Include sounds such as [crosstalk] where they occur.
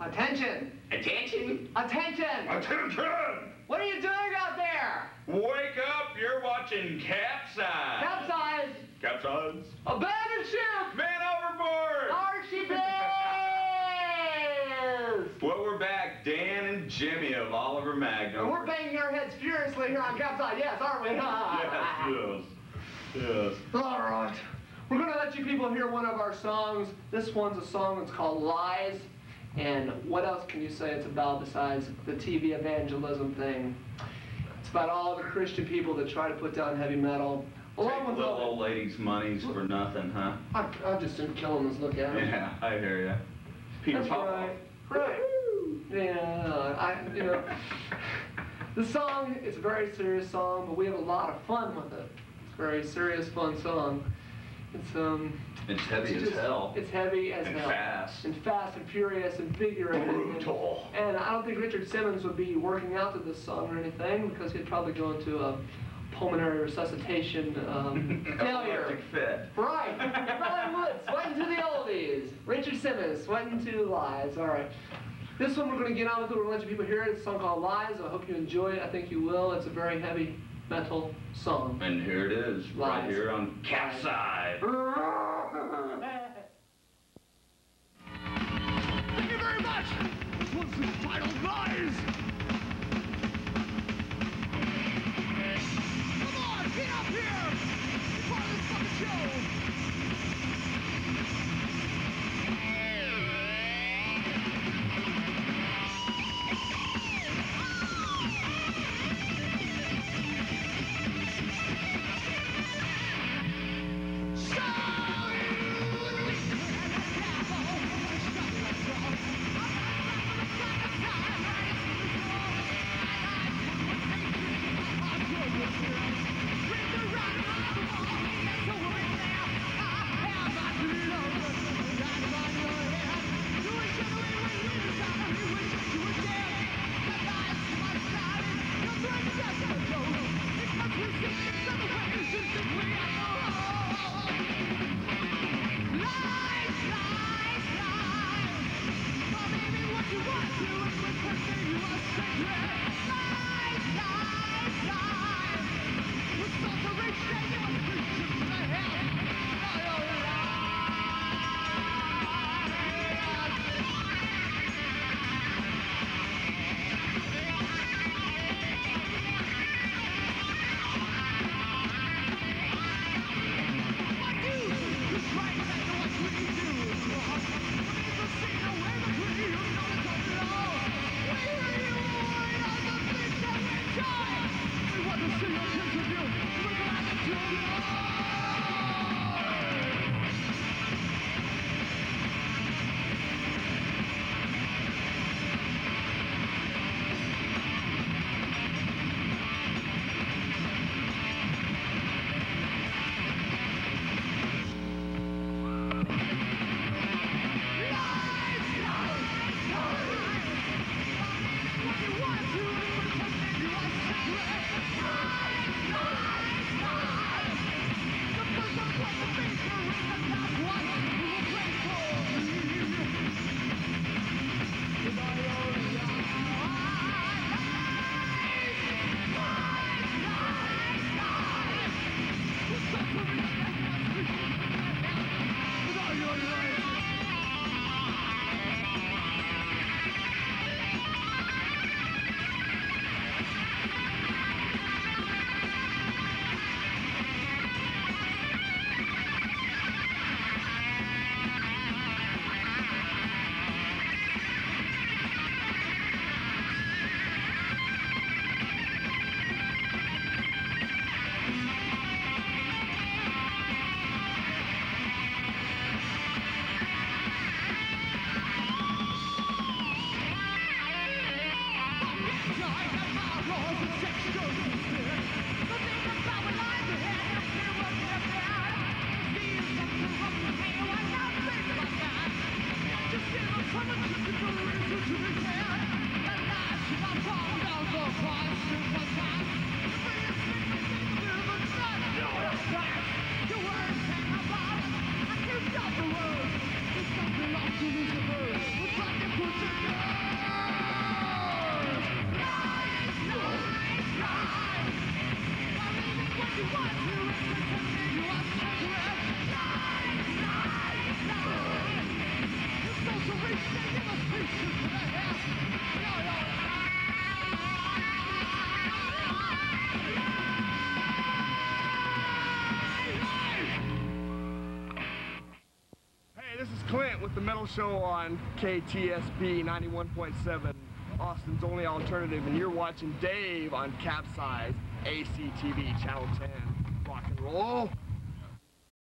Attention! Attention! Attention! Attention! What are you doing out there? Wake up! You're watching CapZeyeZ. CapZeyeZ! CapZeyeZ. Abandon ship! Man overboard! Archie Biz! [laughs] Well, we're back. Dan and Jimmy of Oliver Magnum. And we're banging our heads furiously here on CapZeyeZ, yes, aren't we? [laughs] yes, yes, yes. All right. We're going to let you people hear one of our songs. This one's a song that's called Lies. And what else can you say it's about besides the TV evangelism thing? It's about all the Christian people that try to put down heavy metal. Along Take with little all old ladies' monies for nothing, huh? I, I just didn't kill him as look at him. Yeah, I hear ya. Peter That's right. Right. Yeah, I, you know, the song is a very serious song, but we have a lot of fun with it. It's a very serious, fun song. It's um. It's heavy it's as just- hell. It's heavy as And hell. fast. And fast and furious and invigorating. Brutal. And, and I don't think Richard Simmons would be working out to this song or anything because he'd probably go into a pulmonary resuscitation um, [laughs] failure. Fit. Right. Robin Wood, sweating to the oldies. Richard Simmons, sweating to lies. All right. This one we're going to get on with. it. We're going to let you people hear it. It's a song called Lies. I hope you enjoy it. I think you will. It's a very heavy metal song. And here it is, right here on CapZeyeZ. [laughs] Thank you very much! This one's entitled Rise! Come the Metal Show on KTSB 91.7, Austin's only alternative, and you're watching Dave on CapZeyeZ ACTV Channel 10. Rock and roll.